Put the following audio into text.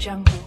jungle.